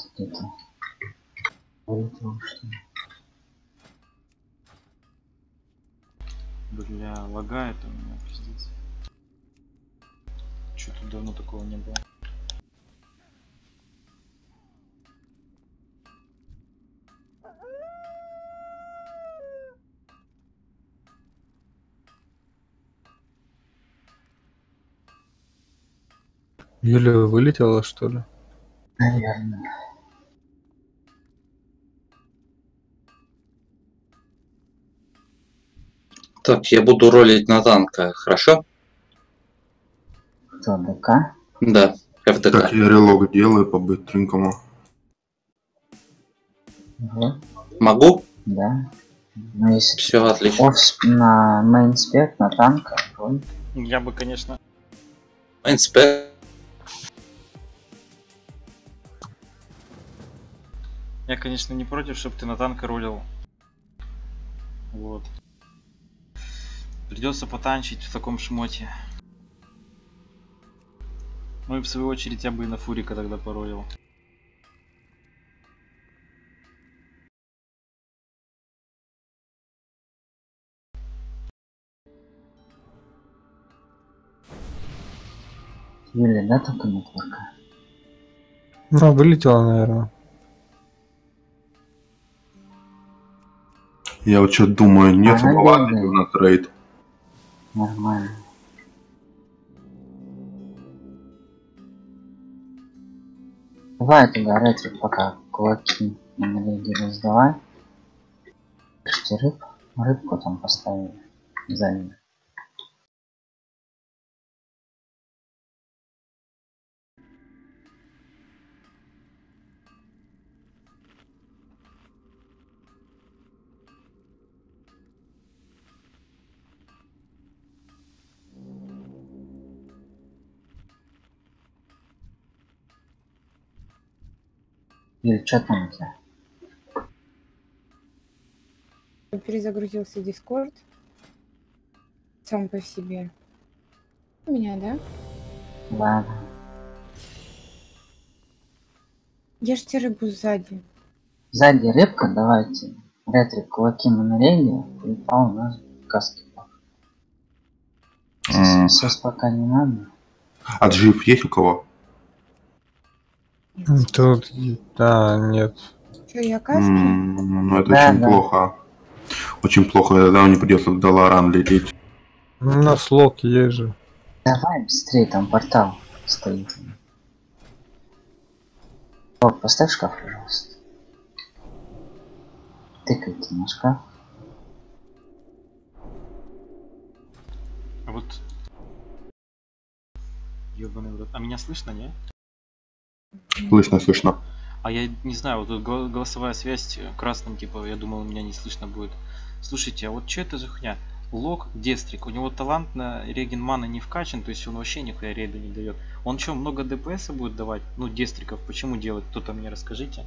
нас где-то. Вылетел, что ли? Бля, лагает у меня, пиздец. Чё тут давно такого не было. Юля вылетела, что ли? Наверное. Так, я буду ролить на танка, хорошо? Кто, ДК? Да, ФДК. Так, я релог делаю по-быстренькому. Угу. Могу? Да. Ну, если Все, отлично. офс на мейнспек, на танка, роль. Я бы, конечно, Инспек. я, конечно, не против, чтобы ты на танка рулил. Вот. Придется потанчить в таком шмоте. Ну и в свою очередь я бы и на фурика тогда поролил. Юля, да, только нетворка? Ну, вылетела, наверное. Я вот что-то думаю, нет да, да. на трейд. Нормально. Давай ретро пока кулаки лиге раздавай. Рыб. Рыбку там поставили. Юль, что там у тебя? Перезагрузился Дискорд. Сам по себе. У меня, да? Ладно. Ешьте рыбу сзади. Сзади рыбка, давайте. Ретро кулаки на наряде. И а у нас каски. М, Сос пока не надо. Отжив есть у кого? Тут, да, нет. Что, я каски? Ну это Да, очень да. плохо. Очень плохо, тогда не придется до Лоран лететь. У нас лок есть же. Давай быстрее, там портал стоит. О, поставь шкаф, пожалуйста. Тыкайте на шкаф. А вот... Ёбаный в рот. А меня слышно, не? Слышно, слышно. А я не знаю, вот тут гол- голосовая связь э, красным, типа, я думал, меня не слышно будет. Слушайте, а вот что это за хуйня? Лок Дестрик, у него талант на реген мана не вкачан, то есть он вообще нихуя рейду не дает. Он что, много ДПС будет давать? Ну, Дестриков, почему делать? Кто-то мне расскажите.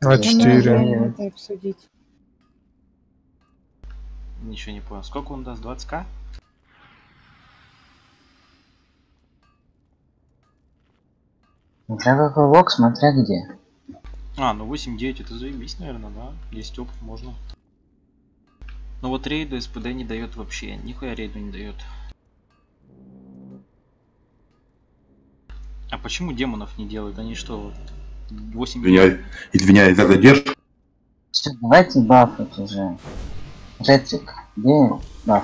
А Да, Можно четыре. реально это обсудить. Ничего не понял. Сколько он даст? 20к? Смотря какой лог, смотря где. А, ну 8-9 это заебись, наверное, да? 10 опыт можно. Но вот рейду СПД не дает вообще. Нихуя рейду не дает. А почему демонов не делают? Они что, 8 Извиняюсь, извиняюсь за задержку. Все, давайте бафать уже. Ретрик, где баф?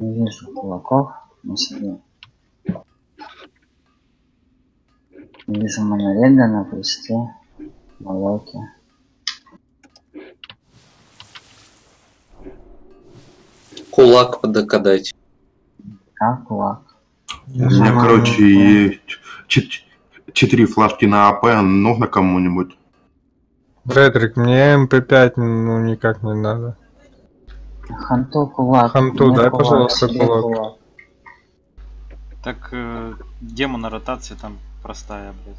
Не вижу кулаков на себе. Не вижу монореда на кресте, на локе. Кулак ПДК дайте. Как кулак? У меня, короче, есть чет- четыре фласки на AP, нужно кому-нибудь? Редрик, мне MP5 ну никак не надо. Ханту кулак. Ханту, мне дай, кулак, пожалуйста, кулак. Так э, демона ротация там простая, блядь.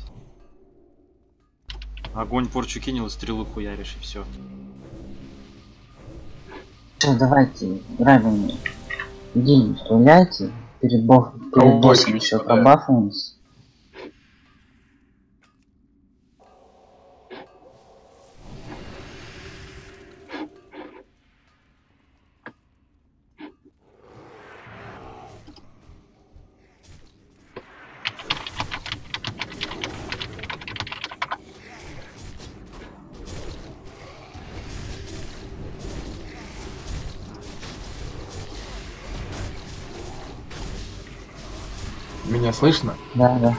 Огонь порчу кинул, и стрелу хуяришь и все. Всё, давайте, Равен, иди, стреляйте. Перед, бо... перед боссом еще пробафаемся. Слышно? Да, да.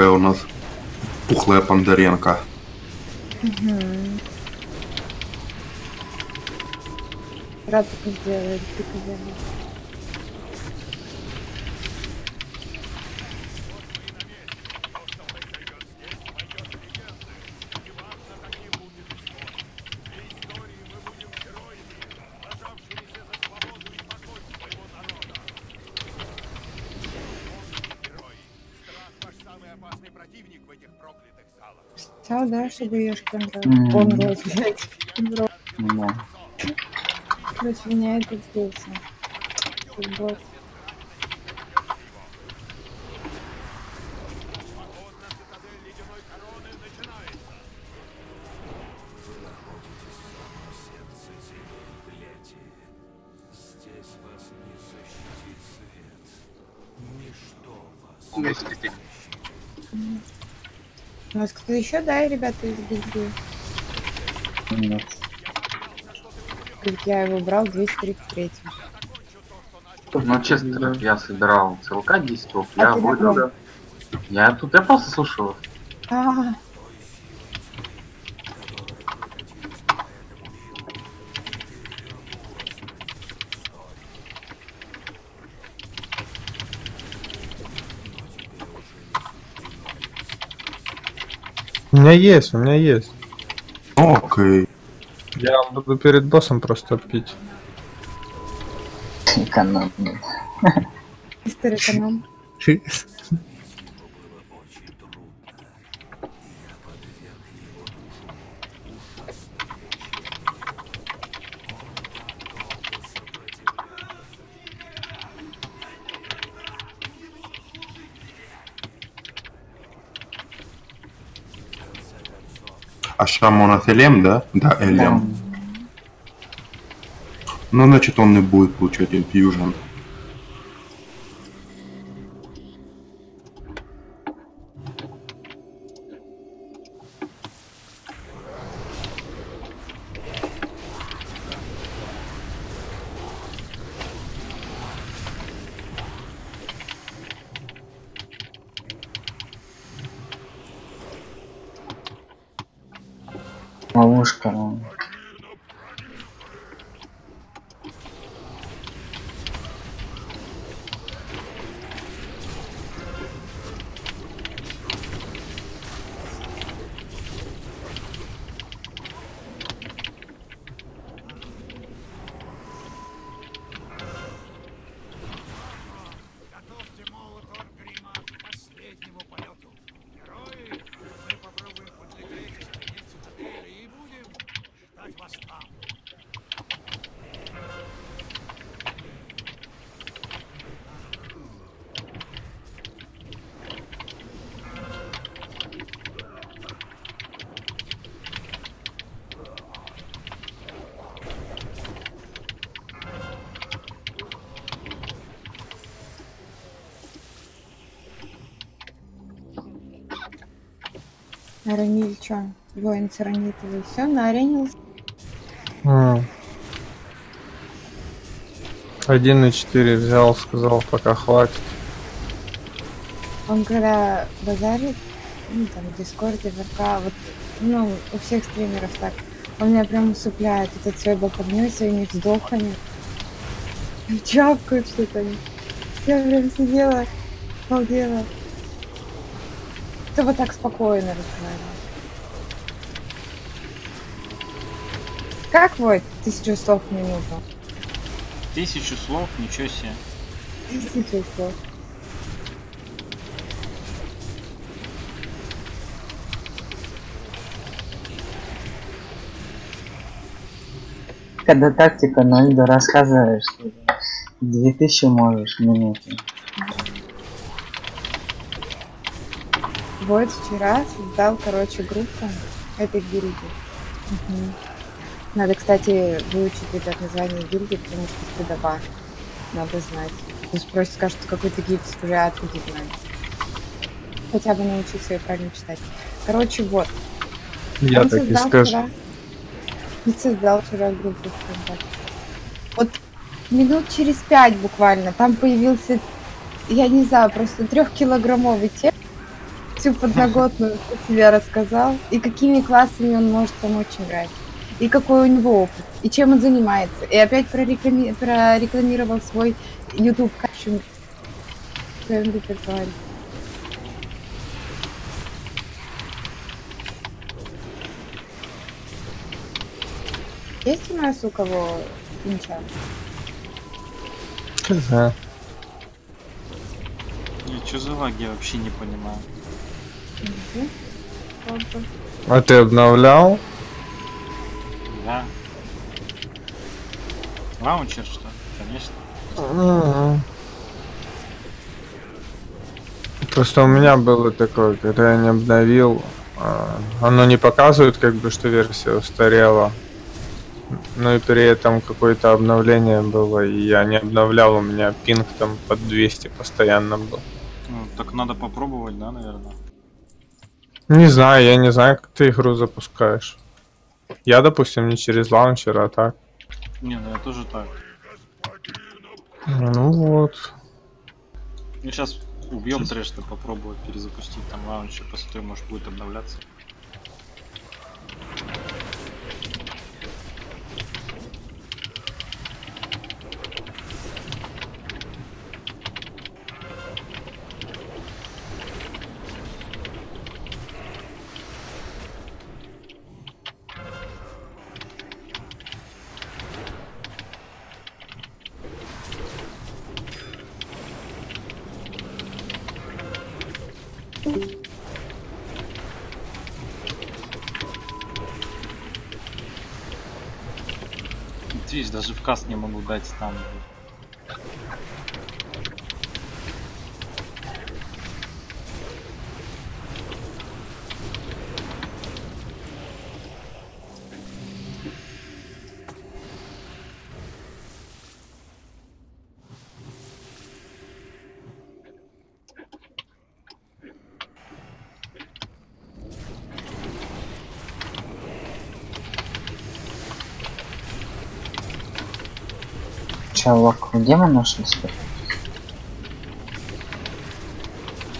Какая у нас пухлая Бондаренко. Мгм. Рад это сделать, ты сказала. Сказал, да, чтобы Ёшкин Мгм. Он рот, блядь. Бро. Ну, Да. Против меня этот сбился. Этот бот. У вас кто еще, да, ребята, из битвы? Нет. Как я его брал 233 Ну, честно, я собирал целка 10 рук, А я выиграл. Я тут, я просто слушал. А, У меня есть, у меня есть. Окей. Я буду перед боссом просто пить. Эконом. мистер эконом. А Шам у нас Элем, да? Да, Элем. Ну, значит, он и будет получать инфьюжн. Наранили что? Воин Саранитовый. Все, наранился. М. Один и четыре взял, сказал, пока хватит. Он когда базарит, ну там в Дискорде, в РК, вот, ну, у всех стримеров так, Он меня прям усыпляет. Этот своей болтовнёй, своими вздохами. Чавкают что-то. Я прям сидела, обалдела. Ты вот так спокойно разговаривал. Как вот тысячу слов в минуту? Тысячу слов, ничего себе. Тысячу слов. Когда тактика на видео рассказываешь, что 2000 можешь в минуту. Вот вчера создал, короче, группу этой гильдии. Мгм. Надо, кстати, выучить, ребят, название гильдии, потому что стыдоба. Надо знать. Ты спросишь, скажут, какой ты гильдии, скажи, а откуда знаю. Хотя бы научиться ее правильно читать. Короче, вот. Я Он так и скажу. вчера- Он создал вчера группу ВКонтакте. Вот минут через пять буквально там появился, я не знаю, просто трехкилограммовый текст, всю подноготную себя рассказал, и какими классами он может помочь играть, и какой у него опыт, и чем он занимается. И опять прореклами- прорекламировал свой YouTube качу в своем репертуаре. Есть у нас у кого инча? Хз. И что за лаги, я вообще не понимаю. А ты обновлял? Да. Лаунчер что? Конечно. Просто у меня было такое, когда я не обновил, а, оно не показывает как бы, что версия устарела. Ну и при этом какое-то обновление было, и я не обновлял, у меня пинг там под 200 постоянно был. Ну, так надо попробовать, да, наверное. Не знаю, я не знаю, как ты игру запускаешь. Я, допустим, не через лаунчер, а так. Не, ну я тоже так. Ну вот. Ну сейчас убьем трэш, то попробовать перезапустить там лаунчер, посмотрим, может будет обновляться. Видишь, даже в каст не могу дать там. Че, лок, где мы нашли?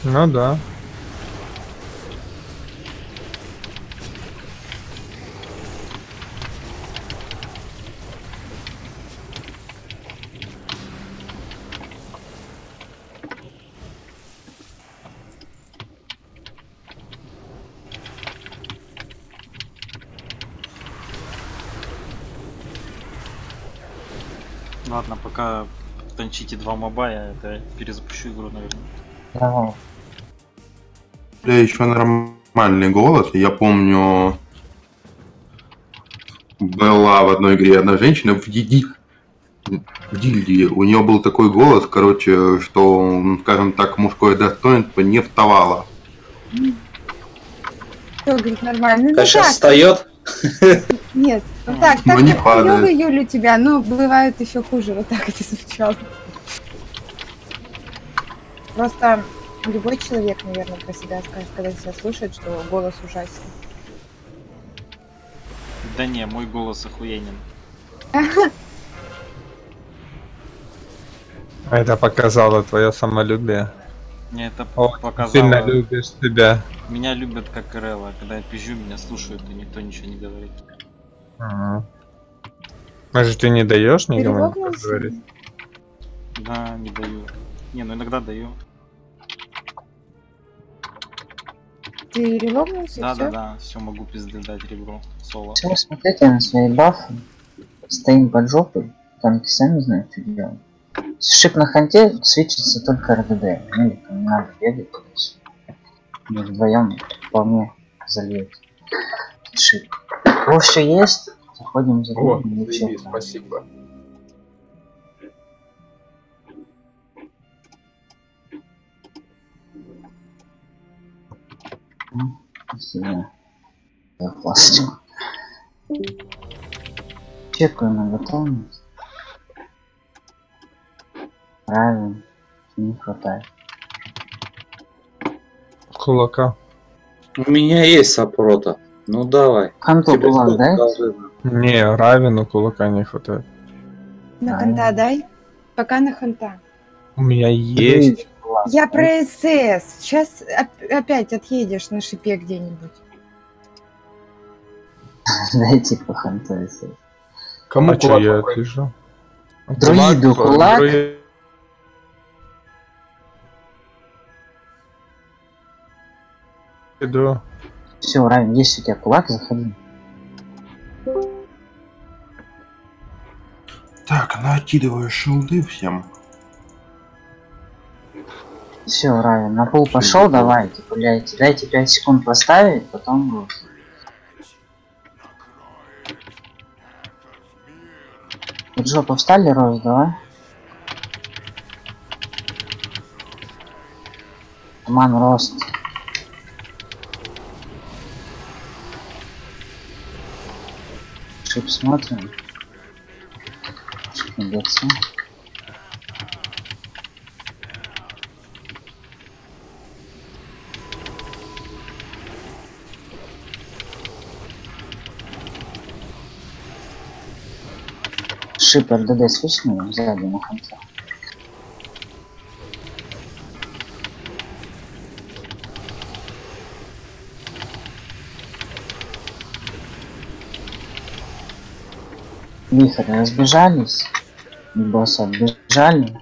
Ну да. Ладно, пока танчите два моба, я это перезапущу игру, наверное. Давай. Я еще нормальный голос. Я помню, была в одной игре одна женщина в Диди. В гильдии. У нее был такой голос, короче, что, скажем так, мужское достоинство не вставало. Всё, говорит, нормально. Ну, сейчас встает? Нет, вот так, Ну, так не как падает. хуёвый Юль у тебя, ну, бывает еще хуже, вот так это звучало. Просто любой человек, наверное, про себя скажет, когда себя слушает, что голос ужасен. Да не, мой голос охуенен. Это показало твое самолюбие. Мне это О, показало... Сильно любишь себя. Меня любят как Ирелла. Когда я пизжу, меня слушают, и никто ничего не говорит. Ага. Может, ты не даешь никому говорить? Да, не даю. Не, ну иногда даю. Ты релогнулся, Да, всё? да, да, все могу пизды дать ребру. Соло. Все, смотрите на свои бафы. Стоим под жопой. Танки сами знают, что делать. Шип на ханте свечится только РДД. Ну, не надо бегать. Мы вдвоем вполне зальет. Шип. О, все есть. Заходим за О, заебись, спасибо. Спасибо. Я пластику. Чекаю на готовность. Правильно. Не хватает. Кулака. У меня есть сопрота. Ну давай. Ханту Тебе кулак, да? должны? Не, Равину кулака не хватает. На А. ханта дай. Пока на ханта. У меня есть. Кулак, Я про СС. Сейчас опять отъедешь на шипе где-нибудь. Дайте по ханту если. Кому а кулак я отвяжу? Друиду кулак. Иду. Все, Райан, есть у тебя кулак, заходи. Так, накидываю шилды всем. Все, Райан, на пол пошел, давайте, гуляйте. Дайте 5 секунд поставить, потом руш. Вот жопу встали, Роз, давай. Туман рост. Шип смотрим. Шип не бьется. Шип РДД свечный сзади на конце. Вихрь разбежались. Босса отбежали.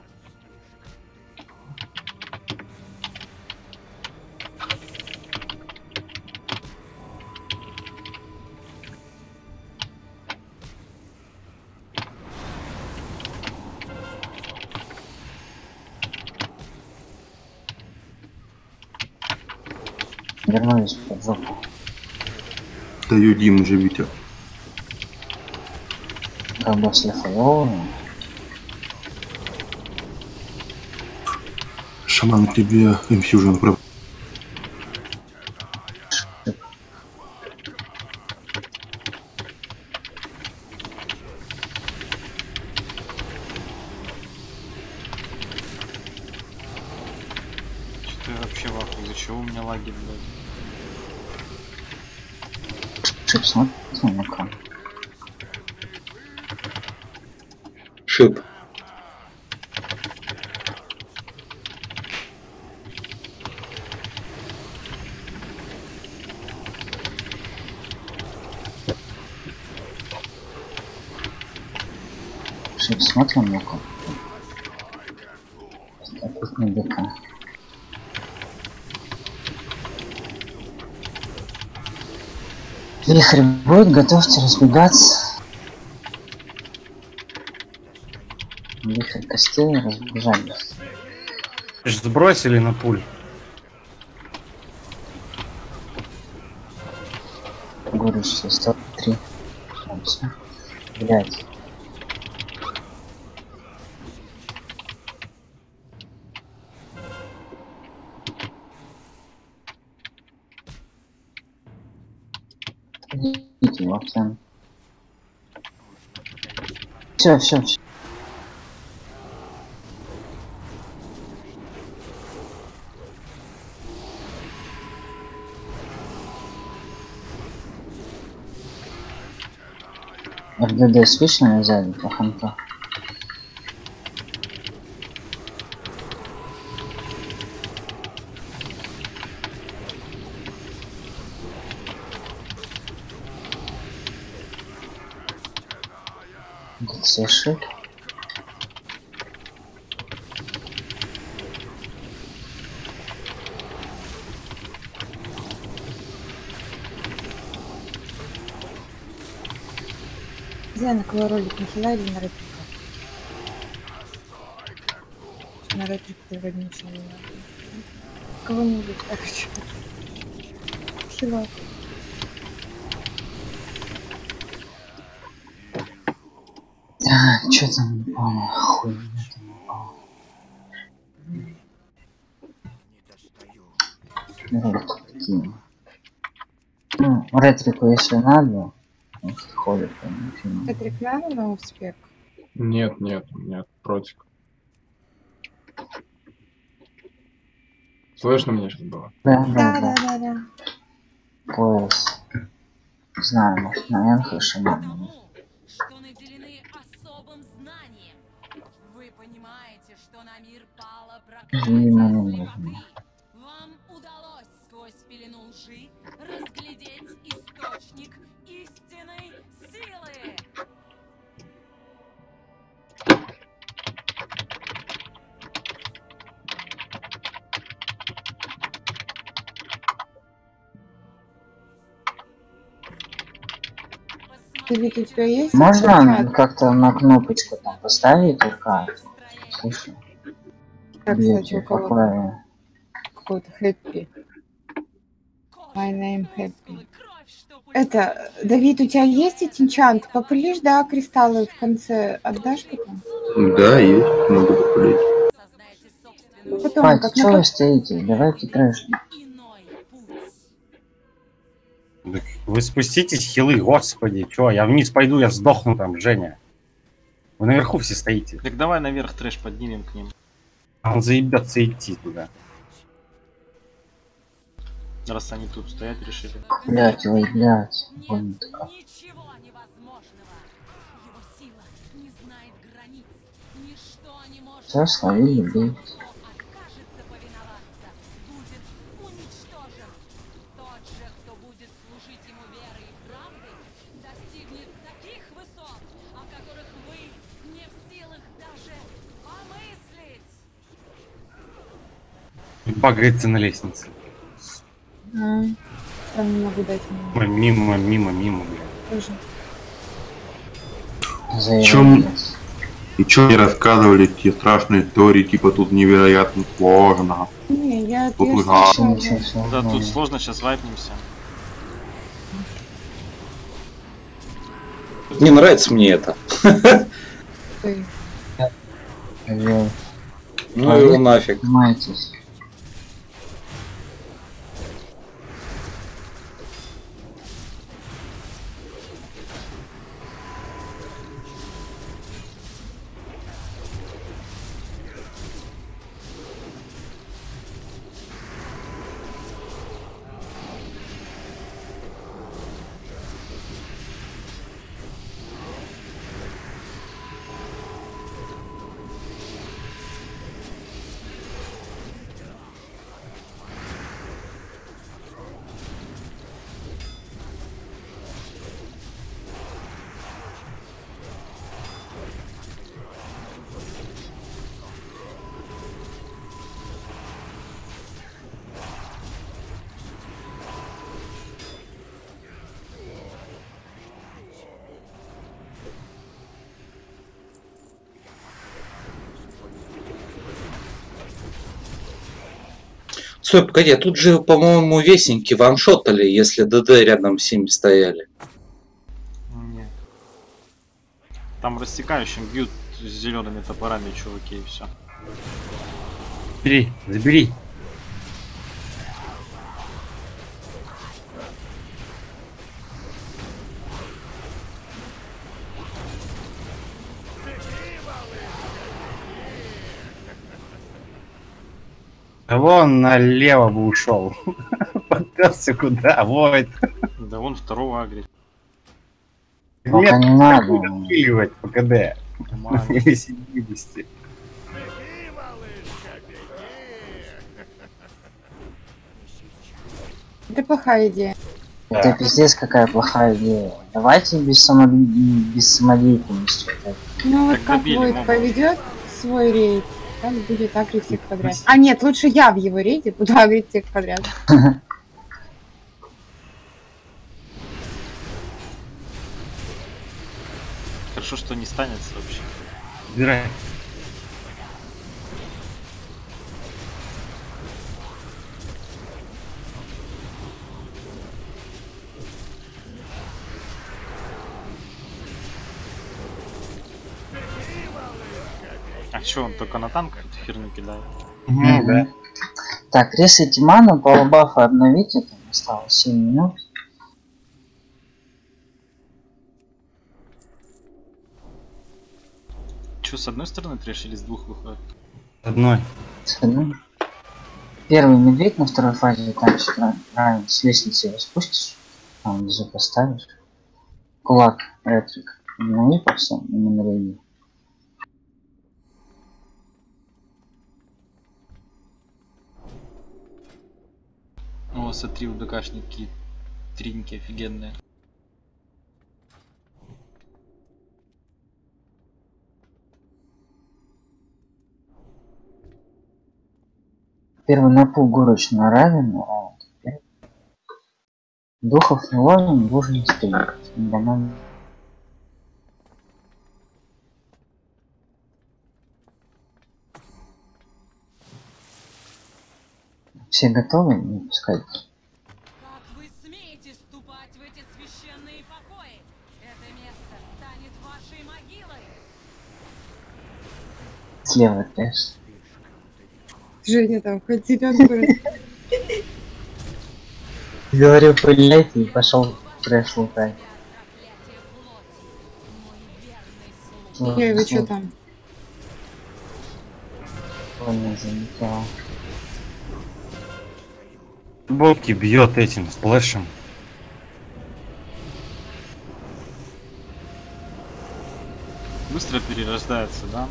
Вернулись под жопу. Даю Дим живите. Когда все файловые. Шаман тебе. Что я вообще в ахуе? Из-за чего у меня лаги, блядь? Шип, смотри, ну-ка. Шип. Шип, смотрим, ну-ка. БК. Вихрь будет, готовьте разбегаться. Вихрь костей разбежались. Сбросили на пуль. Горючие 103. Все. Блять. Идите, Лапсан. Все, все, все. РДД свечная сзади по ханту. Не знаю, на ролик, на хила или на реплика. На реплик ты вроде ничего не надо. Кого-нибудь, короче. Хила. Что там упало? Хуйня там упала. Вот такие. Ну, ретрику если надо, может ходит там ничего. Петрик надо на успех? Нет, нет, нет, против. Слышно меня сейчас было? Да, да, Да, да. да, да. Пояс. Не знаю, может на Энхо шаман. Мир проклятие. Вам удалось сквозь пелену лжи разглядеть источник истинной силы. Можно как-то на кнопочку там поставить только? Слушай, Так, кстати, у кого какое? какой-то хэппи. My name happy. Это, Давид, у тебя есть эти энчант? Попылишь, да, кристаллы в конце отдашь потом? Да, есть, могу собственный Потом, Хватит, как что на вы стоите? Давайте трэш. Вы спуститесь, хилы, господи, чё, я вниз пойду, я сдохну там, Женя. Вы наверху все стоите. Так давай наверх трэш поднимем к ним. Он заебется идти туда. Раз они тут стоять решили. Блять, ой, блять. Нет ничего невозможного. Его сила не знает границ. Ничто не может... Всё, словили, Тот, Багрится на лестнице. А, там не могу дать ему Мимо, мимо, мимо, блин. тоже. Чем-. И чё мне рассказывали те страшные истории, типа тут невероятно сложно. Не, я, Тут я ужасно. да. тут сложно, сейчас вайпнемся. Не нравится мне это. Ой, Ну его нафиг. Понимаетесь. Стой, погоди, а тут же, по-моему, вестники ваншотали, если ДД рядом с ними стояли. Нет. Там рассекающим бьют с зелеными топорами чуваки и все. Забери, забери. Вон налево бы ушел. Подперся куда? Вот. Да вон второго агрит. Нет, не надо. Отпиливать по КД. Или 70. Это плохая идея. Это пиздец какая плохая идея. Давайте без, само... без самодеятельности. Ну вот Так как мобов. поведет свой рейд, так будет агрить всех подряд. А нет, лучше я в его рейде буду агрить всех подряд. Хорошо, что не станется вообще. Убирай. Что, он только на танк эту херню кидает? Ну, да. Так, ресайте ману, полбафа обновите, там осталось 7 минут. Че, с одной стороны трэш или с двух выходит? Одной. Ну, Первый медведь на второй фазе ра- ранен, с лестницы его спустишь, там внизу поставишь. Кулак, ретрик, на Ипокса, именно на О, смотри, у ДКшники тринки офигенные. Первый на пол горочно равен, а теперь Духов не ловим, не стоит. Все готовы? Не пускайте. Как вы смеете ступать в эти священные покои? Это место станет вашей могилой. Слева трэш. Женя там хоть зеленку Говорю, пыляйте и пошел трэш лутать. Я его что там? Понял, заметил. Боки бьет этим сплэшем. Быстро перерождается, да?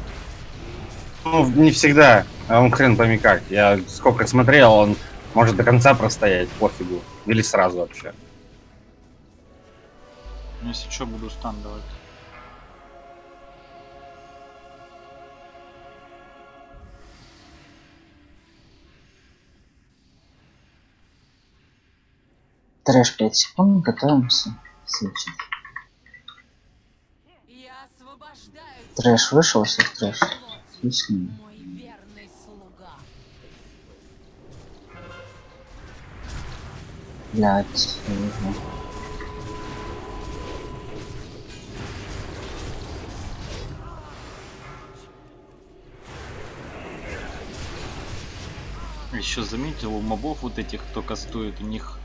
Ну, не всегда. А он хрен пойми как. Я сколько смотрел, он может до конца простоять, пофигу. Или сразу вообще. Ну, Если что, буду стан давать. Трэш 5 секунд, готовимся. Тебя, Трэш вышел, всех трэш. Отлично. Блять, нужно. Еще заметил, у мобов вот этих, кто кастует, у них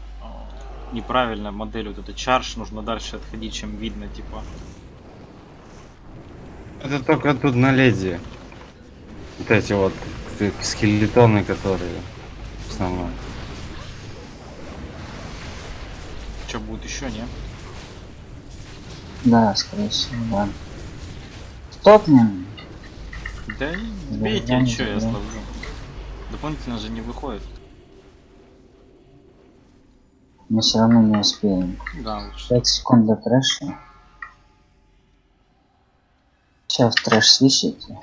неправильная модель, вот эта чарш, нужно дальше отходить, чем видно, типа. Это только тут на леди. Вот эти вот скелетоны, которые в основном. Что будет еще, не? Да, скорее всего, да. Стопнем. Да Да, бейте, да, что я служу. Дополнительно же не выходит. Мы все равно не успеем. Да, лучше. 5 секунд до трэша. Сейчас трэш свищите.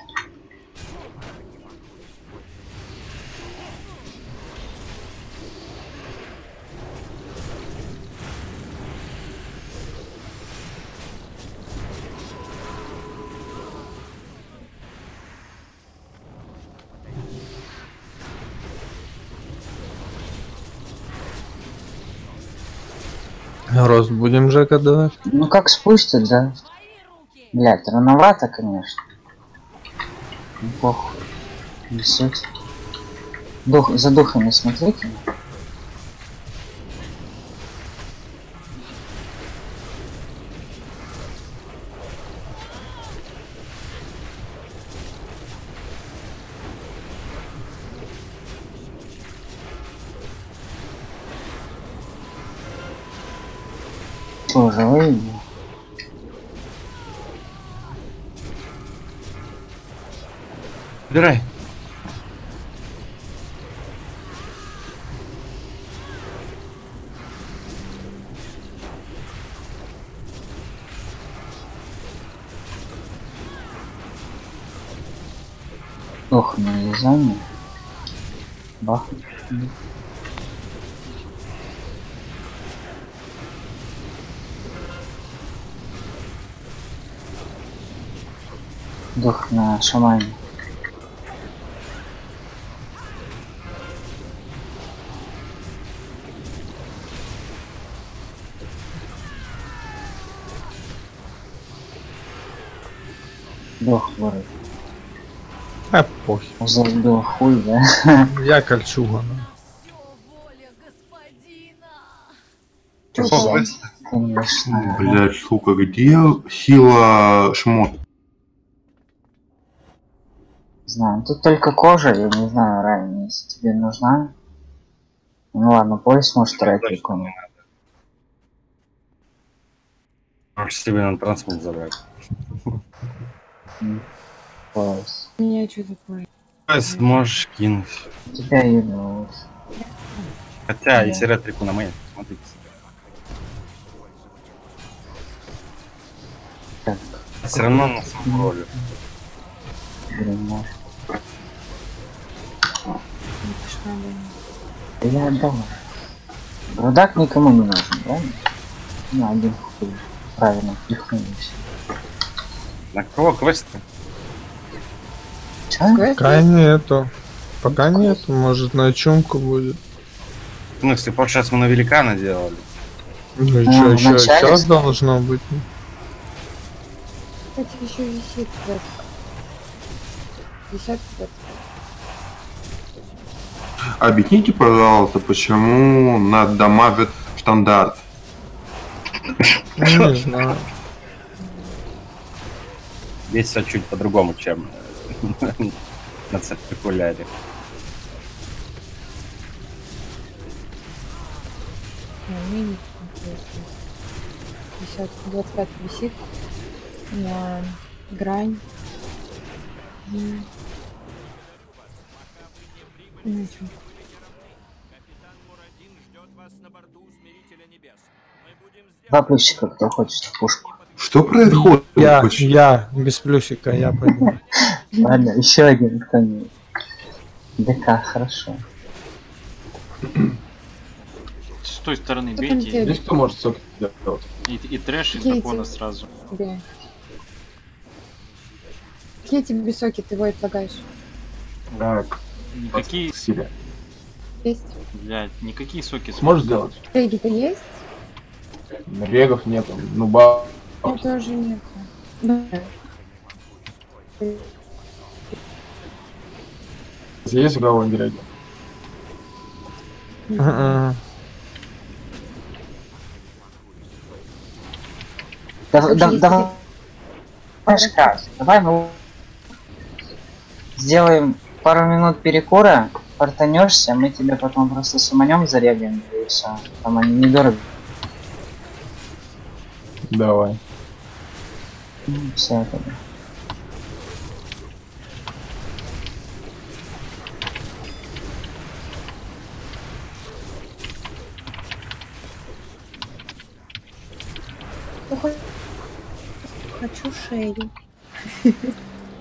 Рост будем Жека давать? Ну как спустят, да? Блять, рановато, конечно. Ну похуй. Не суть. Дух, за духами смотрите. служил ему. Убирай. Ох, ну не замер. Дух на шамане. Дух ворот. А похер. Забил хуй, да? Я кольчуга. ну. Все воля господина. Конечно. Блять, сука, где сила шмот? Знаю, тут только кожа, я не знаю, Райан, если тебе нужна. Ну ладно, пояс может реплику. ну. Можешь себе на транспорт забрать. Пояс. У меня что такое? Пояс можешь кинуть. У тебя еду. Хотя, Да. если ретрику на моей, смотрите. Так, Все равно на самом роле. гримор. Пошла бы. Я отдал. Рудак никому не нужен, правильно? Ну, один хуй. Правильно, пихнули все. На кого квесты? Квест Пока нету. Пока нету, может на чумку будет. В смысле, раз мы на великана делали. Ну и А, чё, в еще начале? сейчас должно быть. Кстати, еще висит квест. Десятый квест. Объясните, пожалуйста, почему надамажит штандарт? Ну, не знаю. Здесь все чуть по-другому, чем на циркуляре. Мини. Десятый, 25 висит. На грань. И... Чё? Два плюсика, кто хочет пушку. Что происходит? Я, Поч- я, без плюсика, я пойду. Ладно, еще один кто-нибудь. ДК, хорошо. С той стороны Кто бейте и, Здесь кто может соки делать? и, и трэш из Кейти. дракона сразу. Где? Какие тебе соки ты его отлагаешь? Так, Никакие, силе. Есть? блядь, никакие соки. Сможешь сделать? Рейги-то есть? Набегов нету. Ну, ба... Я тоже нет. Да. Есть у кого нибудь М-м. Да- Там же да- знаешь как, давай мы сделаем пару минут перекура, портанешься, мы тебе потом просто суманем зарегаем, и все. Там они недорого. Давай. Все это. Ну, хоть- Хочу шею.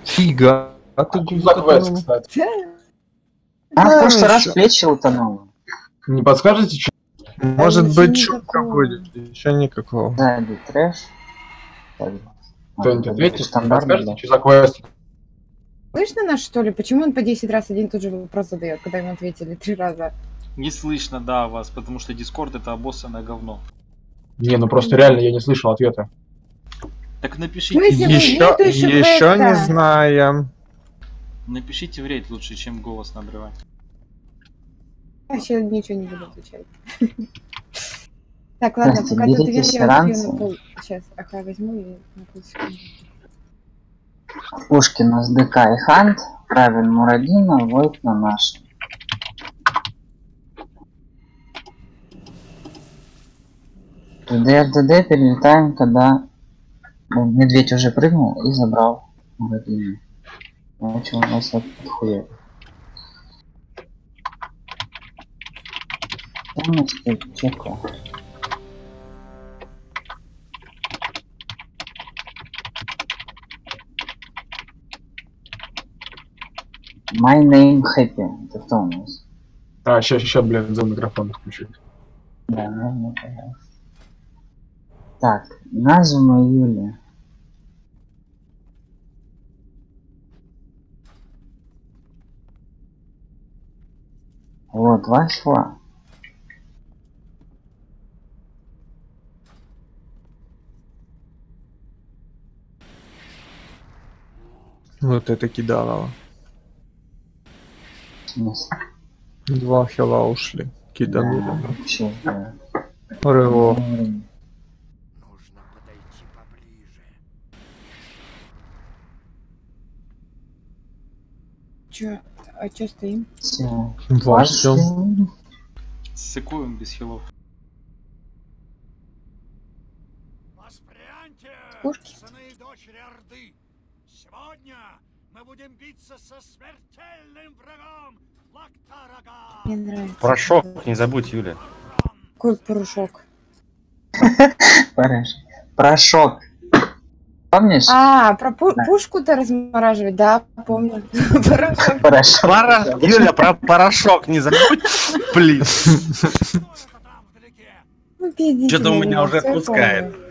Фига. А ты Что за квест, кстати? А, в Да, прошлый раз плечи утонуло. Не подскажете, что Может быть, чумка будет. Еще никакого. Сзади трэш. Так, кто-нибудь а, ответит? Подскажете, да. что за квест? Слышно нас, что ли? Почему он по 10 раз один и тот же вопрос задает, когда ему ответили три раза? Не слышно, да, вас, потому что Дискорд это обоссанное говно. Не, ну просто реально я не слышал ответа. Так напишите, Еще, ещё еще не знаем. Напишите в рейд лучше, чем голос надрывать. Вообще ничего не буду отвечать. Так, ладно, пока ты берите ответил, я на пол. Сейчас, ага, возьму и на полсекунды. Пушкин с ДК и Хант, Правин Мурадина, Войт на наш. ДРДД перелетаем, когда медведь уже прыгнул и забрал Мурадину. Иначе у нас это хуя. Там у нас тут чеко. My name Happy. Это кто у нас? А, сейчас, сейчас, блядь, за микрофон включить. Да, ну, пожалуйста. Так, Назума Юлия. Вот, вошла. Вот это кидало. В смысле? Два хила ушли. Киданули. Да, вообще, да. Рывок. Ну, Чё? А чё стоим? Всё. Вас ждем. Секуем без хилов. Пушки? сыны и дочери Орды! Сегодня мы будем биться со смертельным врагом Лактарага! Мне нравится. Порошок, не забудь, Юля. Какой порошок? Порошок. Порошок. Помнишь? А, про пу- Да. пушку-то размораживать, да, помню. Порошок. Порошок. Пора... Юля, про порошок не забудь, блин. Ну, Что-то у меня уже отпускает. помню.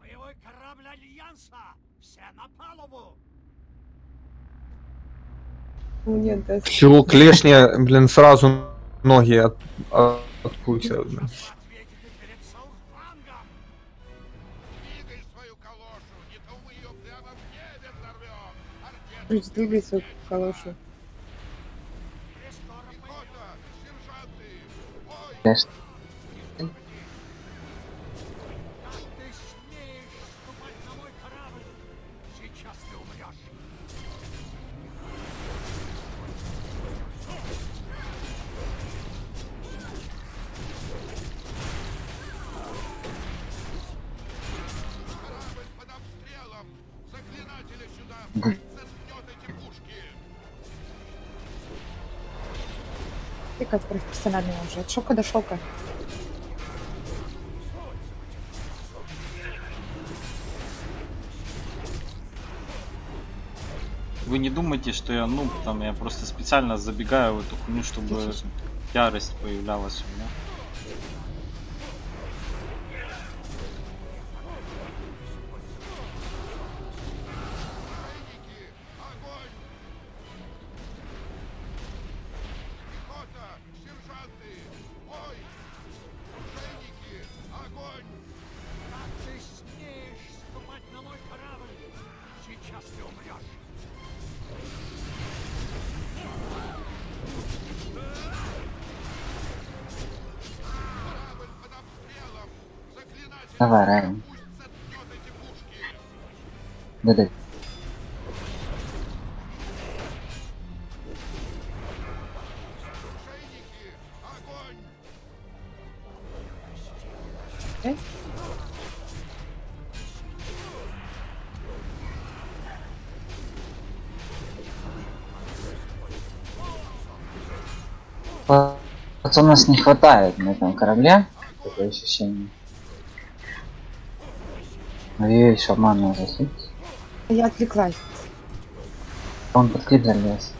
Боевой корабль Альянса! Все на палубу! Ну, Нет, да. Всего клешня, блин, сразу ноги от, от, откусят. Двигай свою калошу. Конечно. Сейчас ты как профессиональный уже. От шока до шока. Вы не думайте, что я нуб, там я просто специально забегаю в эту хуйню, чтобы ярость появлялась у меня. Давай, Райан. Да-да. У нас не хватает на этом корабле. Такое ощущение. Ой, еще обманно засуть. Я отвлеклась. Он под клип залез.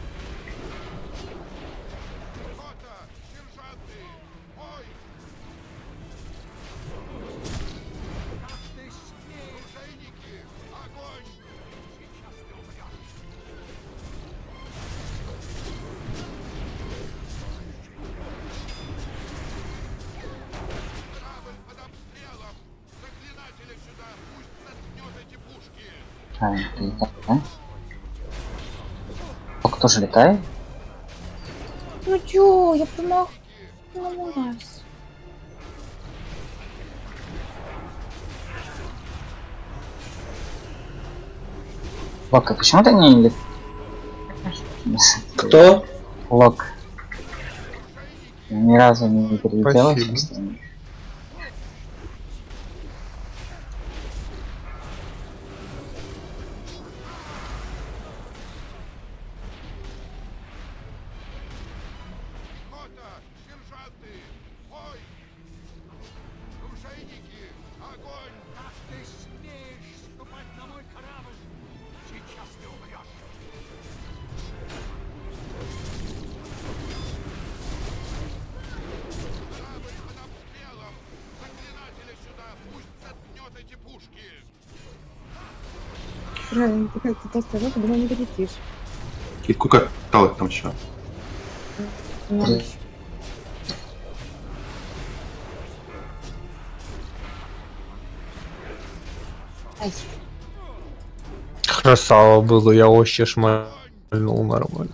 Же летает? Ну чё, я промахнулась. Лок, а почему ты не? Кто? Лок. Ни разу не перелетела Спасибо. Сказал, думаю, не долетишь. И сколько осталось там еще? Ай, Красава было, я вообще шмальнул нормально.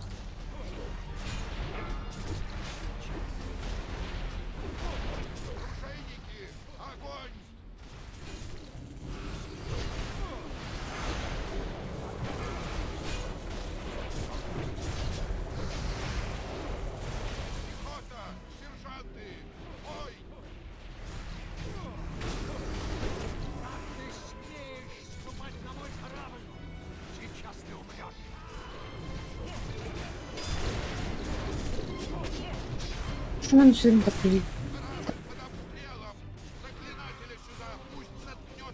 Что нам все время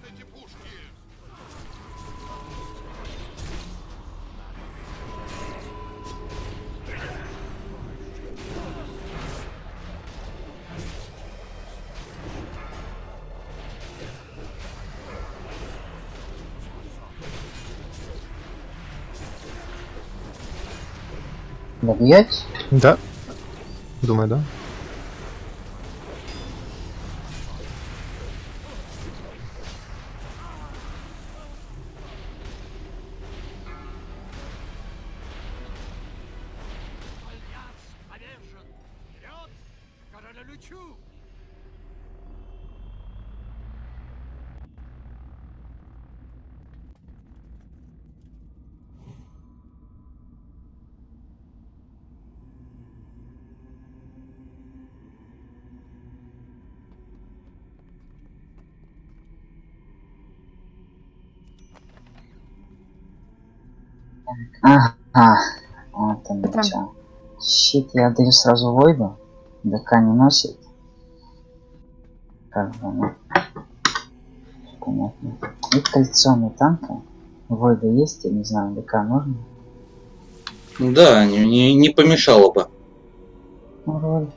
эти пушки! Добьете? Да? Думаю, да. Щит я даю сразу Войду. ДК не носит. Как бы, ну. Понятно. И кольцо танка. Войда есть, я не знаю, ДК нужно. Да, не, не, не помешало бы. Ну, роль.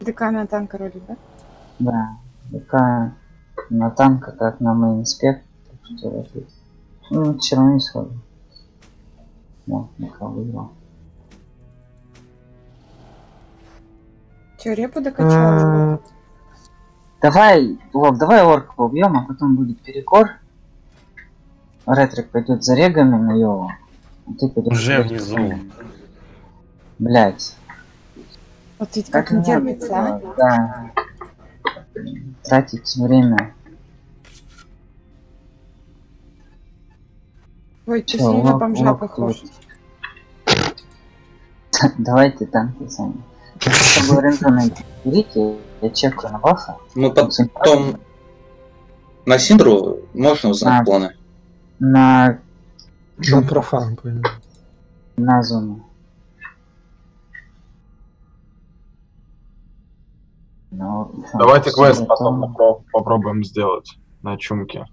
ДК на танк роллит, да? Да. ДК на танка, как на main spec. Так что. Ну, все равно. Да, ДК выиграл. Че, репу докачал? Давай, Вов, давай орка убьем, а потом будет перекор. Ретрик пойдет за регами на Йову. А ты пойдешь... Уже внизу. Блять. Вот ведь как не терпится, а? Да. Тратить время. Ой, ты лоб- бомжа лоб похож. Давайте танки сами. Берите, я чекаю на бафа. Мы потом на Синдру можно узнать А. планы? На, Ну, профан, понял. на зону. Ну, Давайте квест это- потом напро- попробуем сделать на чумке.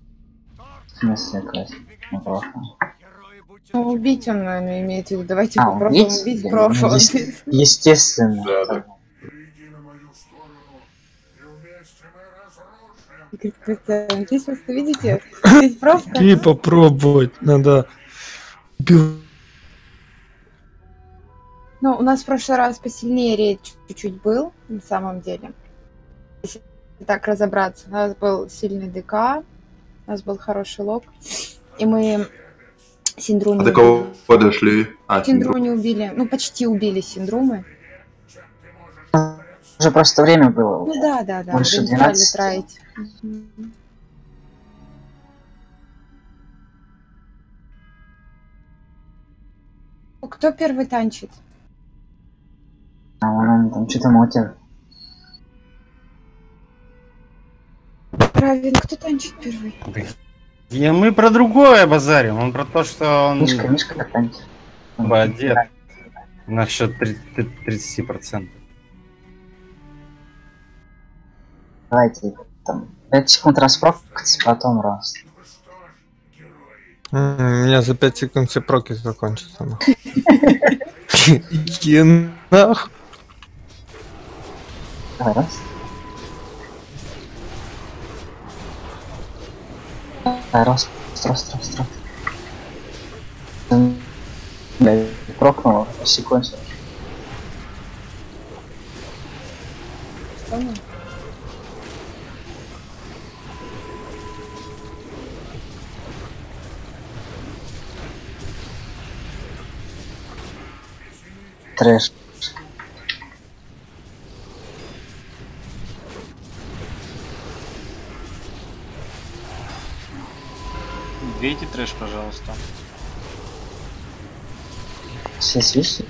В смысле квест? На бафа. Ну, убить он, наверное, имеет в виду. Давайте А, попробуем убить? убить Да, профа. ну, ес- Естественно. Да, да. Здесь просто видите, здесь как- И попробовать надо. Ну, у нас в прошлый раз посильнее рейд чуть-чуть был, на самом деле. Если так разобраться. У нас был сильный ДК, у нас был хороший лог. И мы Синдру А не до кого подошли? А, Синдру не убили. Ну, почти убили Синдрумы. Уже просто время было. Ну да, да, да. Больше вы не стали 12. траить. Мгм. Ну, Кто первый танчит? А он там что-то мотив. Правильно, кто танчит первый? И мы про другое базарим. Он про то, что он Мишка, Мишка танчит. бы одет на счет 30%. Давайте там 5 секунд распрокаться, потом раз. У меня за 5 секунд все проки закончатся. нахуй. Иди нахуй. Раз. Раз, раз, раз, раз. М, Бля, прокнуло, секунд. Ну? Трэш. Бейте трэш, пожалуйста. Все свищи?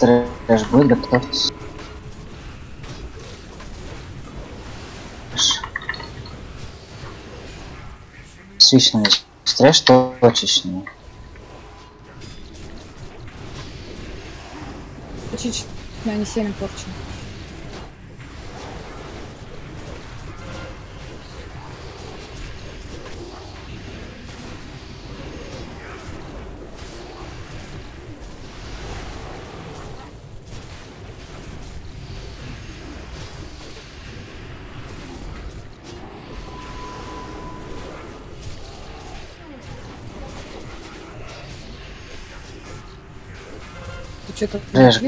Трэш будет, готовьтесь. Трэш. Свищный трэш точечный. Чуть-чуть, но не сильно порчу. Что-то Трэш.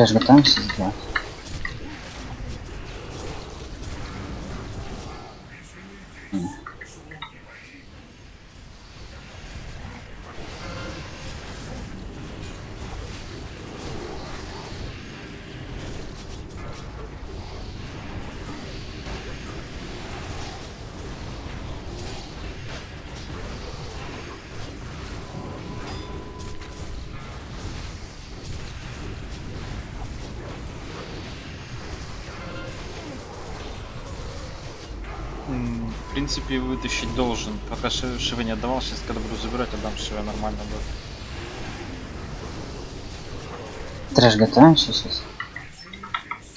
Трэш готовимся принципе, вытащить должен. Пока Ши- Шива не отдавал, сейчас когда буду забирать, отдам Шиве нормально будет. Трэш готовимся сейчас.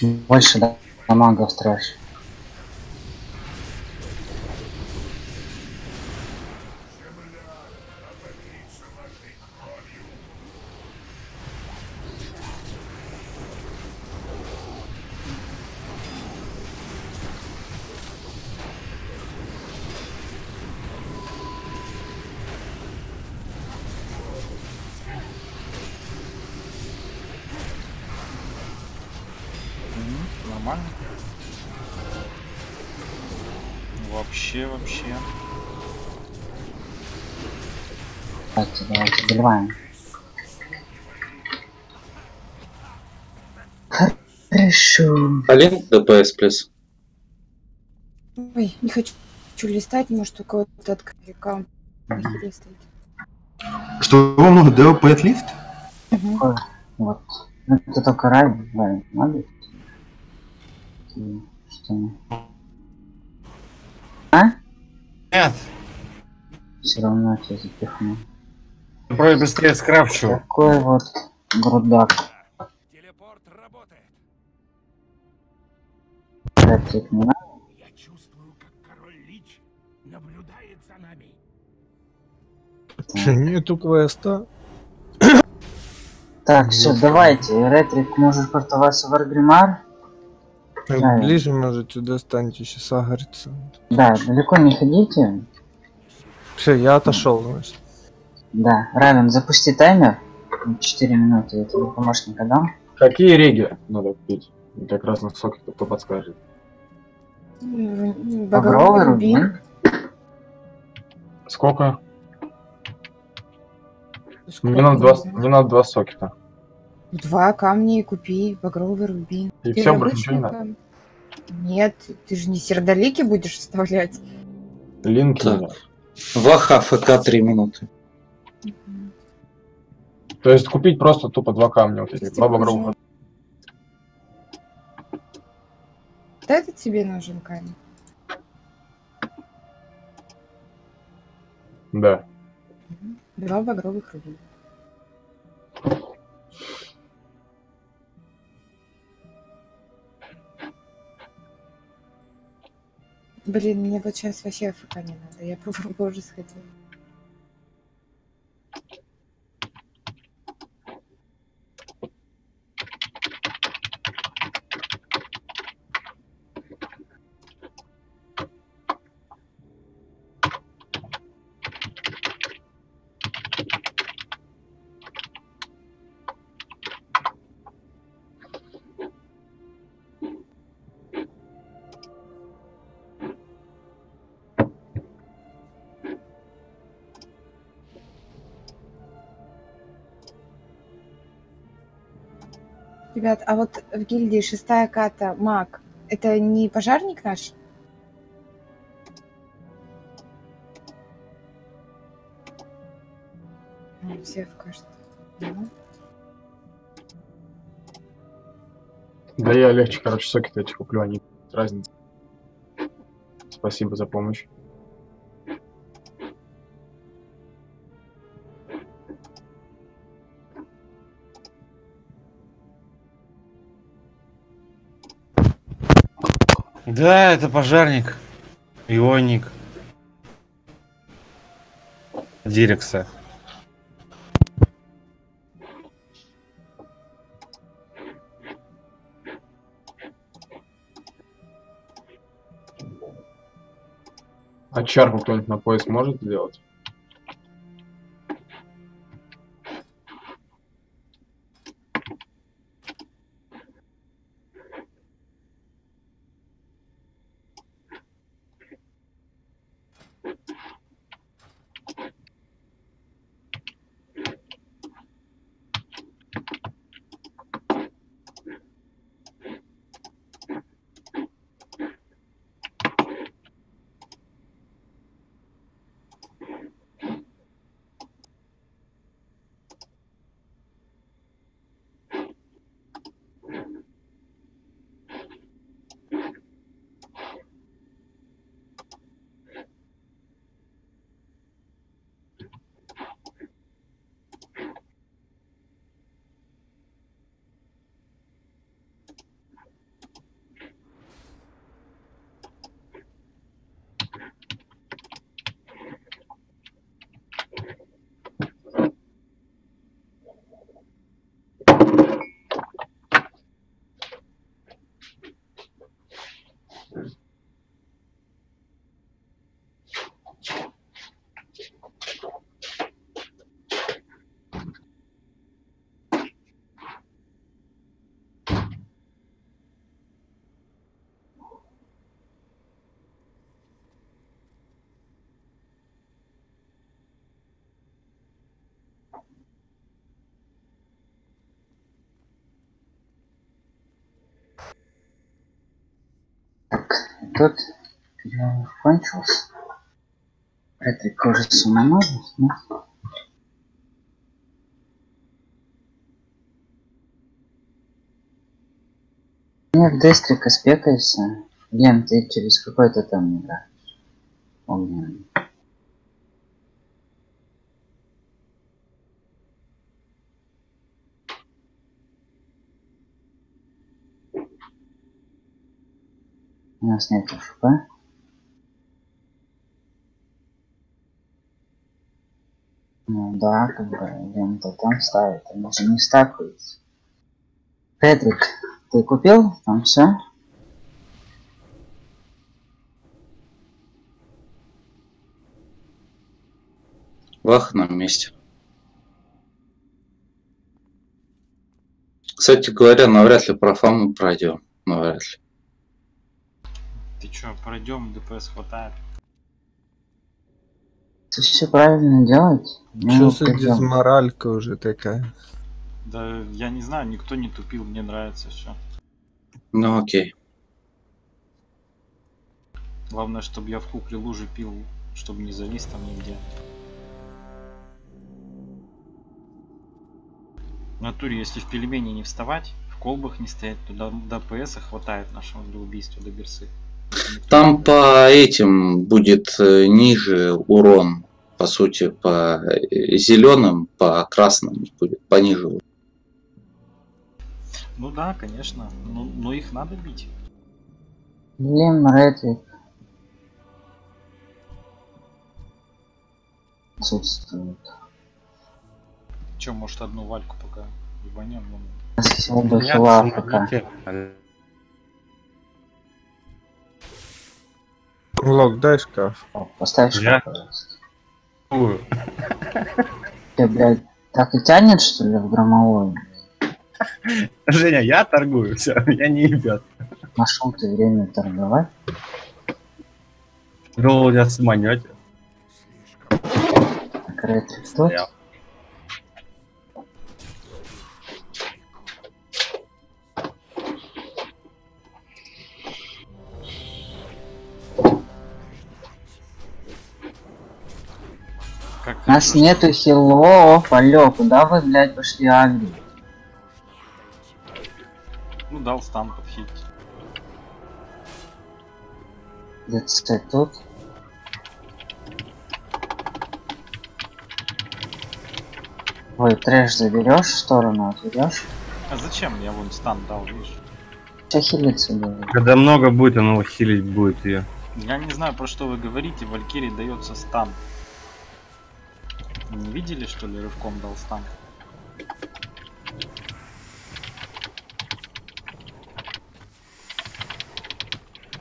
Больше да- дамага в трэш. Алин, ДПС, плюс. Ой, не хочу, хочу листать, может у кого-то открыть аккаунт. Листать. Что вам нужно делать пэт-лист? Ой, Вот. Ну, Это только рай, да, надо. Что? А? Нет. Все равно тебя запихну. Давай быстрее скрафчу. Такой вот грудак. Телепорт работает. Ретрик не надо. Я чувствую, как король Лич наблюдает за нами. Нету квеста. Так, все, давайте. Ретрик, можешь портоваться в Аргримар? Да. Ближе можете достаньте, сейчас агрится. Да, далеко не ходите. Все, я отошел, значит. Да, Равен, запусти таймер. 4 минуты, я тебе помощника дам. Какие реги надо купить? Как раз на соке кто подскажет. Багровый рубин. Сколько? Сколько Мне надо, два, мне надо два сокета. Два камня и купи багровый рубин. И Ты всё, же больше ничего не обычный надо? камень. Нет, ты же не сердолики будешь вставлять. Линки. Так. Ваха ФК 3 минуты. То есть купить просто тупо два камня, вот эти, два багровых. Вот это тебе нужен камень. Да. Два багровых рубина. Блин, мне вот сейчас вообще ФК не надо. Я попробую уже сходила. Ребят, а вот в гильдии шестая ката маг, это не пожарник наш? Все что Ну, Да я легче, короче, сокеты эти куплю, они разница. Спасибо за помощь. Да, это пожарник. Ионик. Дирекса. А чарку кто-нибудь на пояс может сделать? Тут я кончился. Ретрик уже самоножен, ну. Мне в Дестрика спекайся. Ген, ты через какой-то там играешь. Огненный. У нас нет ФП. Ну да, как бы идем-то там ставить, они же не стакаются. Петрик, ты купил там все? Вах на месте. Кстати говоря, навряд ли про фаму пройдем. Навряд ли. Ты чё, пройдем, ДПС хватает. Ты все правильно делать? Ну, за пойдем. дизморалька уже такая? Да я не знаю, никто не тупил, мне нравится все. Ну окей. Главное, чтобы я в кукле лужи пил, чтобы не завис там нигде. В натуре, если в пельмени не вставать, в колбах не стоять, то до, до ПСа хватает нашего для убийства, до берсы. Там по этим будет э, ниже урон. По сути, по зеленым, по красным будет пониже. урон. Ну да, конечно. Ну, но их надо бить. Блин, Редвик. Отсутствует. Че, может одну вальку пока ебанем? Ну, помогите. пока. Лок, дай шкаф. О, Поставь Я? шкаф, пожалуйста. Фу. Ты, блядь, так и тянет, что ли, в громовую? Женя, я торгую, все, я не ебет. Нашел ты время торговать? Думал, я сманете. Так, Редвик тут? Нас нету хилов, алё, куда вы, блядь, пошли агри? Ну дал стан подхитить. ДЦ тут? Ой, трэш заберешь, в сторону отведешь? А зачем? Я вон стан дал, видишь? Че хилиться будет? Когда много будет, он его хилить будет ее. Я не знаю, про что вы говорите, Валькирии дается стан. Не видели, что ли, рывком дал стан?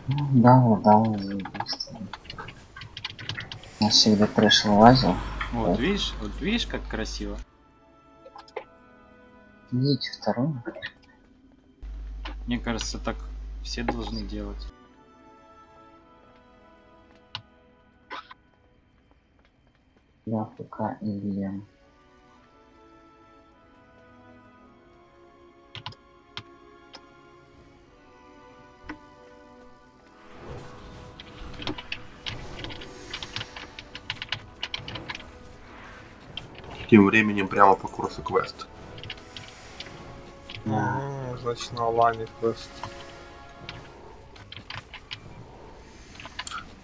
Да, да, нас всегда трэш вылазил. Вот, Вот. видишь, вот видишь, как красиво? Идите второй. Мне кажется, так все должны делать. Я ФК и Лем. Тем временем прямо по курсу квест. М, Значит, на лане квест.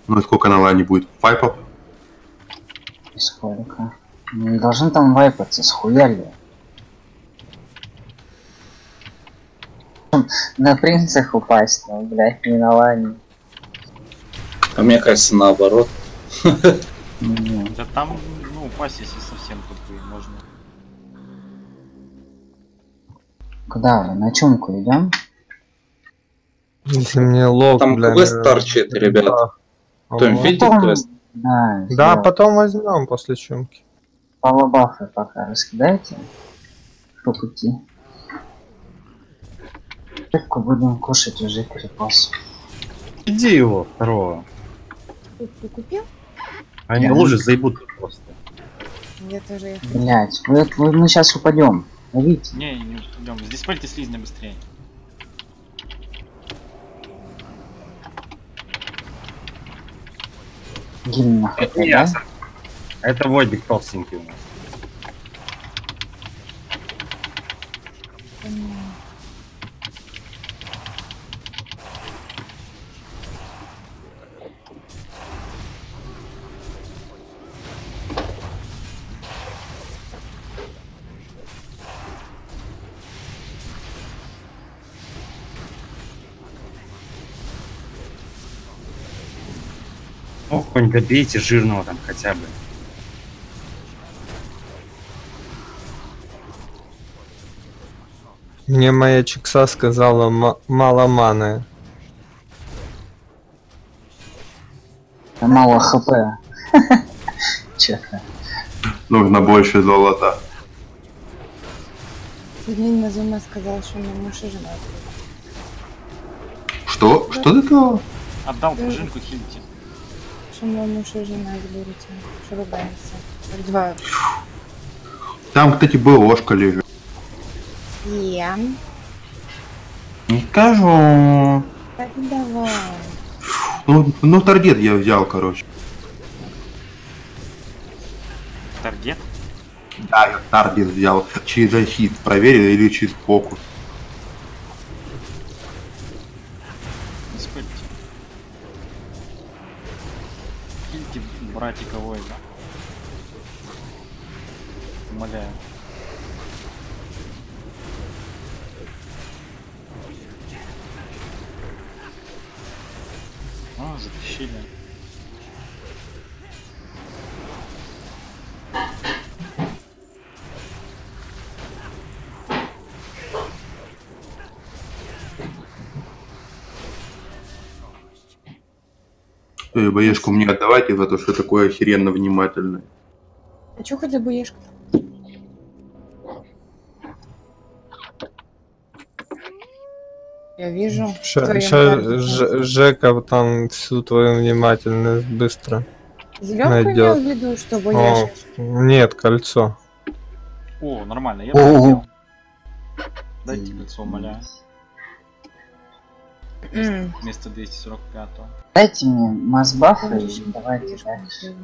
Ну и сколько на лане будет пайпов? И сколько? Ну, Не должен там вайпаться, схуяли. На принцах упасть, ну, блядь, не на лане. А мне кажется, наоборот. Да там, ну, упасть, если совсем тупые, можно. Куда вы? На чумку идем? Если мне лок, Там квест торчит, ребят. Да. Кто-нибудь видит квест? Да, Да, сделал. потом возьмем после чумки. Павлобафы пока раскидайте по пути. Рыбку будем кушать уже перепас. Иди его, второго. Ты, ты купил? Они Я- лужи заебут просто. Я тоже их Блять, вы- мы сейчас упадем. Ловите. Не, не идем. Здесь пальте слизня быстрее. Гимн Это хп, я. да? Это Войдик толстенький у нас. Ну, добейте жирного там хотя бы. Мне моя чикса сказала ма- мало маны. Мало хп. Честно. Нужно больше золота. Сегодня Назума сказал, что мне муж и жена. Что? Что ты сказал? Отдал пружинку Хильте. Что мой муж жена говорите. Что ругаемся. Два. Там, кстати, БОшка лежит. Я. Не скажу. Так давай. Ну, ну таргет я взял, короче. Таргет? Да, я таргет взял. Через защит проверил или через фокус. Хильте братика воина. Умоляю. О, затащили. Э, боешку мне отдавайте за то, что такое охеренно внимательный. А чё хоть забуешь? Я вижу. Сейчас. Жека там всю твою внимательность быстро Зелёнку имел найдет. в виду, что боишься? Нет, кольцо. О, нормально, я О, о, о. Дайте лицо, умоляю. Вместо 245 Дайте мне масбафы и давайте дальше.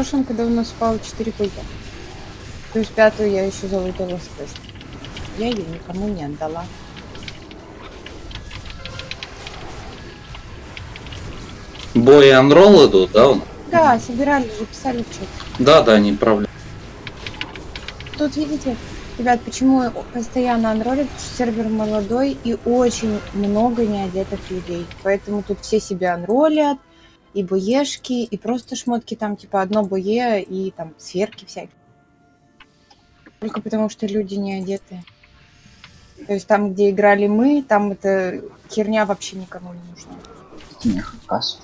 прошлом, когда у нас спало 4 пульта. Плюс пятую я еще залутала с квеста. Я ее никому не отдала. Бой анролл идут, да? Да, собирали же, писали чат. Да, да, не проблема. Тут видите, ребят, почему постоянно потому что сервер молодой и очень много неодетых людей. Поэтому тут все себя анролят, и боешки, и просто шмотки там, типа одно бое, и там сверки всякие. Только потому, что люди не одеты. То есть там, где играли мы, там эта херня вообще никому не нужна. Мне хакас.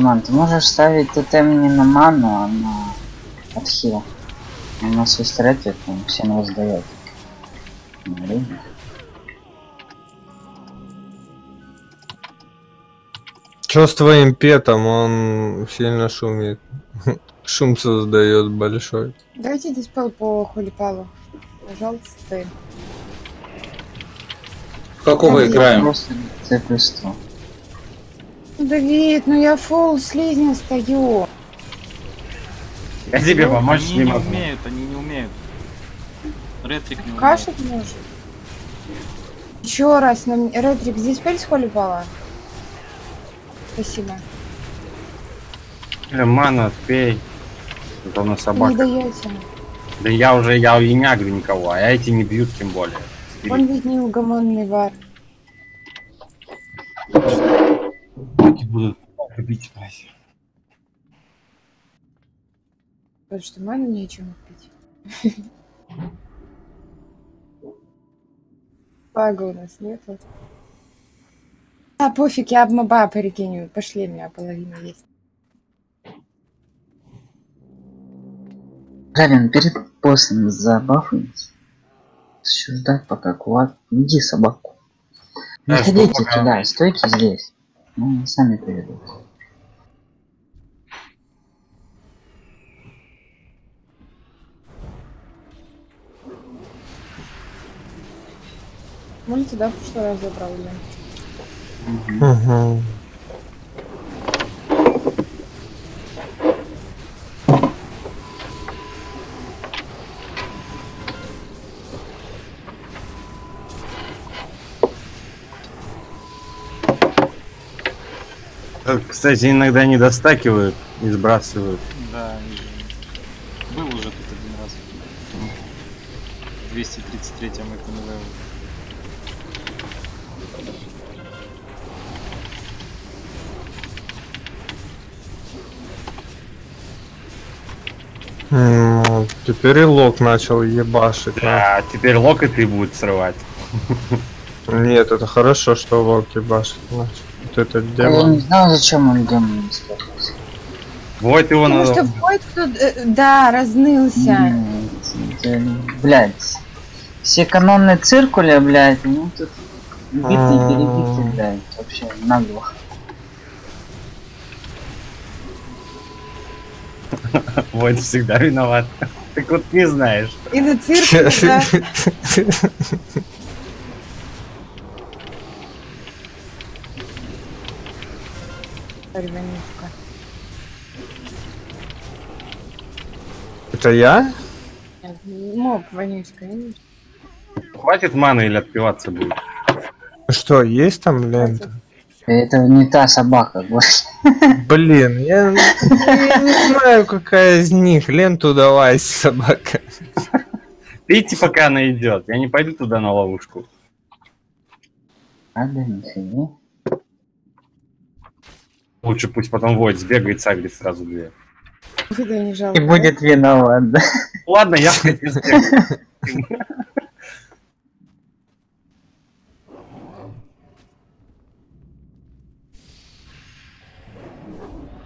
Шаман, ты можешь ставить тотем не на ману, а на отхил. У нас есть ретик, он всем раздает. Ну, Что с твоим петом? Он сильно шумит. Шум создает большой. Давайте диспел по хулипалу. Пожалуйста. Какого играем? Просто C плюс 100. Ну, Давид, ну я фул слизня стою. Я тебе помочь они не не могу. умеют, они не умеют. Ретрик не умеет. Кашет может? Еще раз, на м- Ретрик, здесь пель с хулипала? Спасибо. Э, отпей. Это у нас Не собака. даете. Да я уже, я и не агрю никого, а эти не бьют тем более. Он ведь неугомонный вар. Будут бить, Вася. Потому что ману нечем пить. Пага у нас нету. А, пофиг, я обмоба перекину. Пошли, у меня половина есть. Равен, перед постом забафуйтесь. Еще ждать пока кулак. Иди собаку. Не Да, ходите туда, стойте здесь. Ну, сами приведут. Помните, да, в прошлый раз забрали? Угу. угу. Э, Кстати, иногда не достакивают и сбрасывают. Да, и был уже тут один раз. В 233 это новелл. М, Теперь и лок начал ебашить. а. Да, теперь локоть и будет срывать. Нет, это хорошо, что лок ебашит начал. Вот этот Я демон. не знаю, зачем он демон использовался. Вот его Потому надо... что Войт тут, э, да, разнылся. Блядь. Все канонные циркули, блядь, ну тут битый А. перебитый, блядь, вообще наглухо. Вот всегда виноват. Так вот не знаешь. И на цирке, да. Рванюшка. Это я? Моб, вонючка? Хватит маны или отпиваться будет? Что, есть там лента? Это не та собака, господи. Блин, я, я не знаю, какая из них. Ленту давай, собака. Пейте, пока она идет. Я не пойду туда на ловушку. А, да нифига. Лучше пусть потом Войт сбегает, сагрит сразу две. Не жалко. И будет виноват, да? Ладно, я хоть не сбегаю.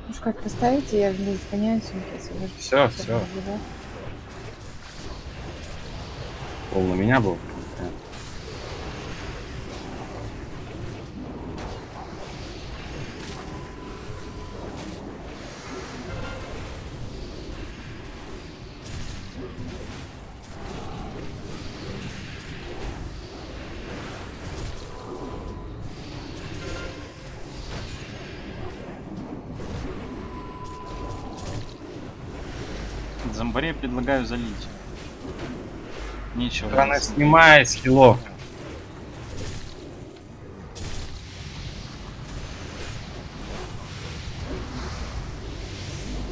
Ну как поставите, я вниз сгоняю сумки, освобожу. Всё, всё. да? Пол на меня был. Предлагаю залить. Нечего. Она снимает с хилов.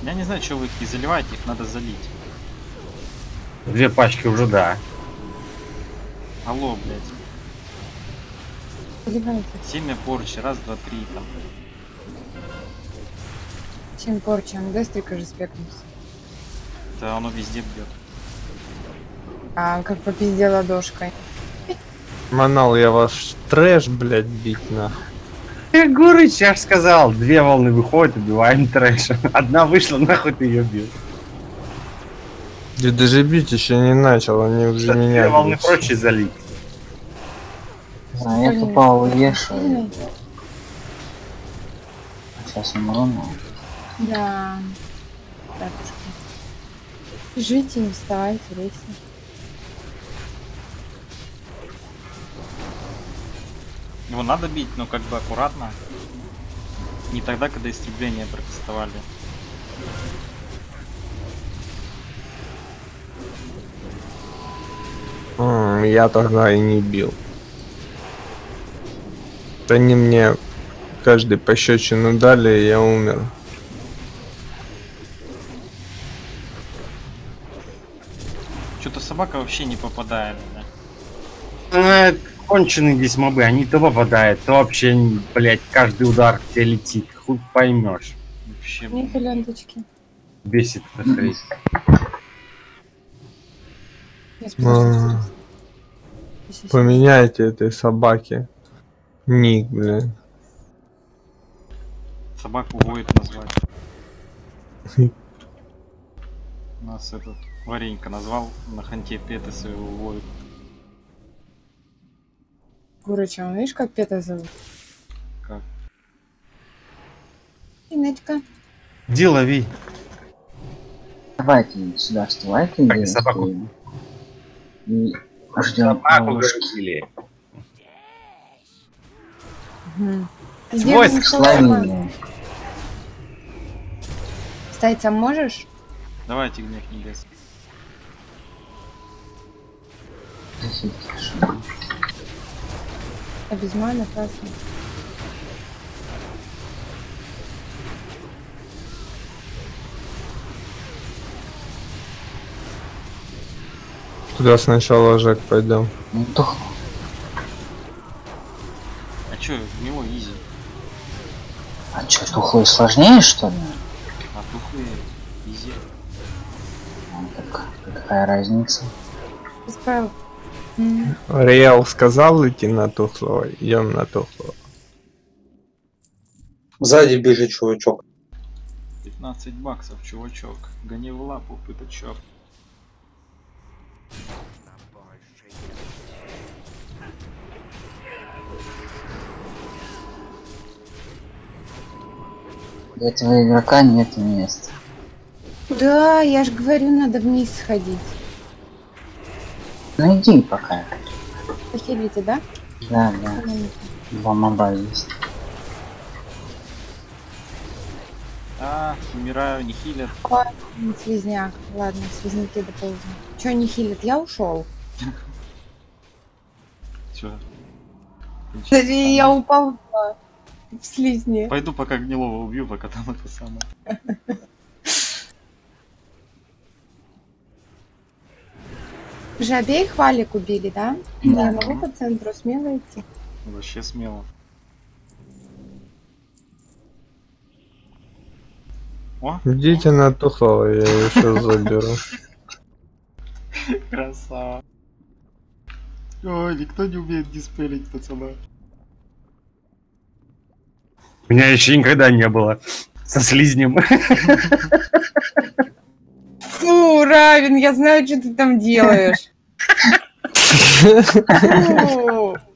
Я не знаю, что вы их не заливаете, их надо залить. Две пачки уже да. Алло, блядь. Заливайте. Семя порчи, раз, два, три, там. Чем порчем? Дестрика же спекнулся. Да оно везде бьет. А как по пизде ладошкой. Манал, я ваш трэш, блядь, бить нахуй. Э, Гурыч, я ж сказал, две волны выходят, убиваем трэш. Одна вышла, нахуй ты ее бьешь. Я даже бить еще не начал, они уже меня Две волны бьют. прочее залить. А я тупо уешиваю. Сейчас умру, но... Да. Татушки. Жите, не вставайте, лезьте. Его надо бить, но как бы аккуратно. Не тогда, когда истребление протестовали. М, Я тогда и не бил. Да они мне каждый пощечину дали, и я умер. Что-то собака вообще не попадает. Да? Она конченые здесь мобы, они то попадают, то вообще, блять, каждый удар к тебе летит. Хуй поймешь. Вообще, Нет ленточки. Бесит эта хрень. Подождите. Поменяйте этой собаке ник, блин. собаку воет назвать. Нас этот Варенька назвал на ханте петы своего воет. Гурыча, он видишь, как Пета зовут? Как? Иночка. Иди лови. Давайте сюда вставайте, Так, где собаку. И ждем Собаку Сделаем Словили. шаурму. Кстати, а можешь? Давайте гнев небес. А без мана классно. Куда сначала Жек пойдем? Ну то А чё, у него изи. А что, тухлый сложнее, что ли? А тухлые изи. Ну, так, какая разница? Исправил. М. Реал сказал идти на тухлого, идем на тухлого. Сзади бежит чувачок. 15 баксов, чувачок. Гони в лапу, пятачок. Для этого игрока нет места. Да, я же говорю, надо вниз сходить. Ну иди пока. Похилите, да? Да, да. Два моба есть. А, умираю, не хилят. Ладно, Слизняк. Ладно, слизняки доползу. Че не хилит? Я ушел. Чё? Кстати, я упал в- слизне. Пойду пока гнилого убью, пока там это самое. Же обеих валик убили, да? Да. Я могу по центру смело идти. Вообще смело. О, Идите на тухлого, я еще заберу. красава. Ой, никто не умеет диспелить, пацана. Меня еще никогда не было. Со слизнем. Фу, Равин, я знаю, что ты там делаешь.